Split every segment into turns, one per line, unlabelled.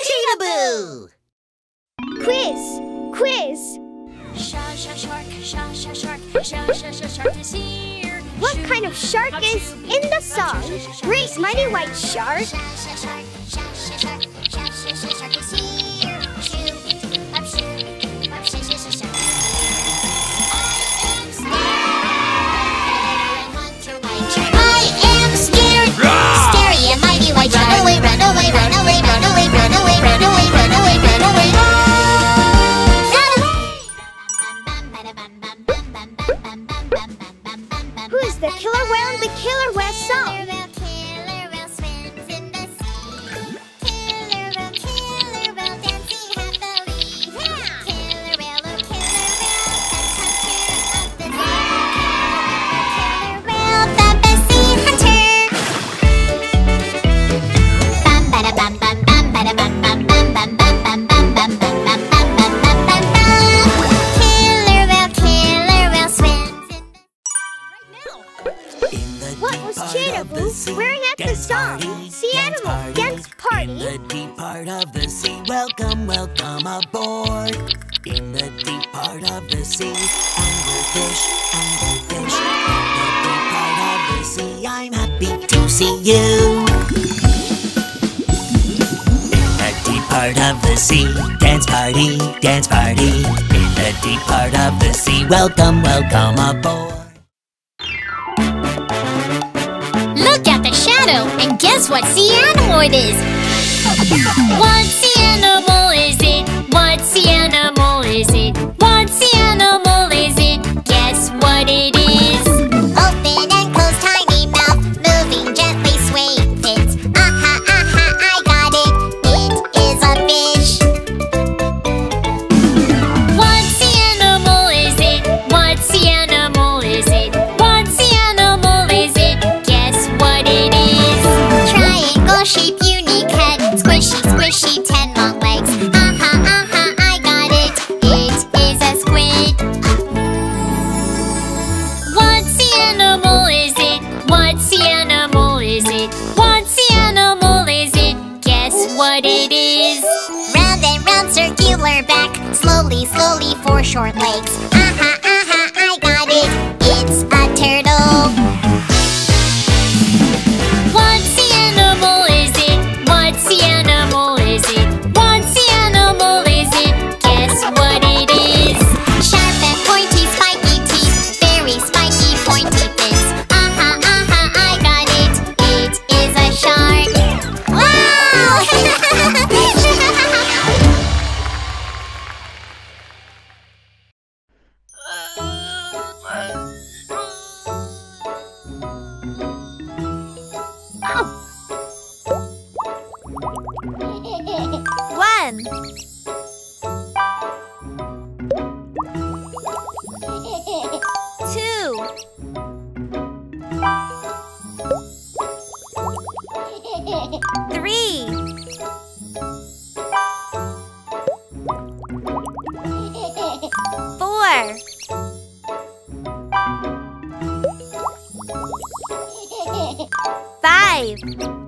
Cheetahboo!
Quiz! Quiz!
Sha sha shark, sha sha shark, sha sha sha shark is here.
What kind of shark is in the song? Great mighty white shark. Dance the song.
Party,
sea
dance
animal.
Party,
dance party.
In the deep part of the sea. Welcome, welcome aboard. In the deep part of the sea. Anglerfish, anglerfish. In the deep part of the sea. I'm happy to see you. Deep part of the sea. Dance party, dance party. In the deep part of the sea. Welcome, welcome aboard.
shadow, and guess what the animal it is? What sea animal is it? What sea animal? Slowly, slowly, four short legs. Aha, aha, I got it. It's a turtle.
Five.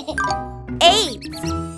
Eight.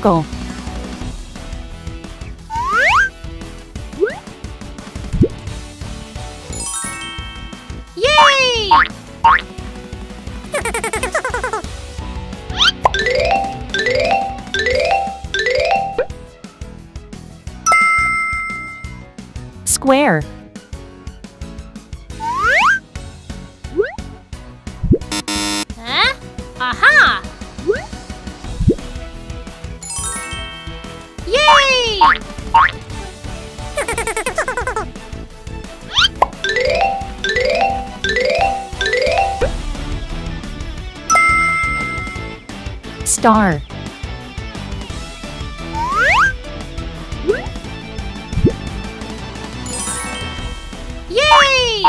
circle.
Yay!
Square. star.
Yay!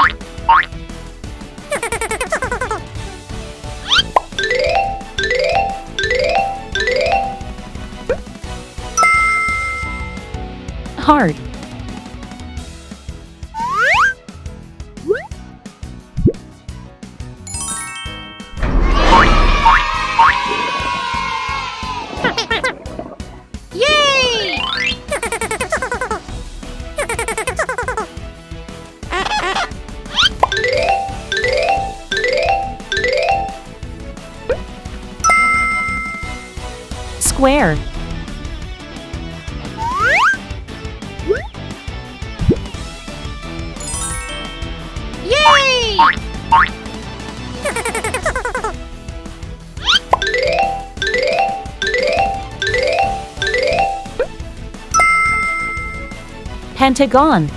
Heart. where.
Yay!
Pentagon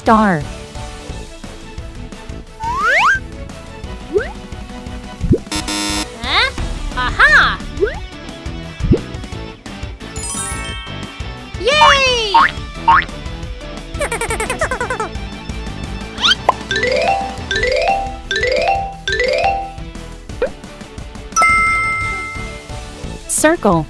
star.
Aha! Yay!
Circle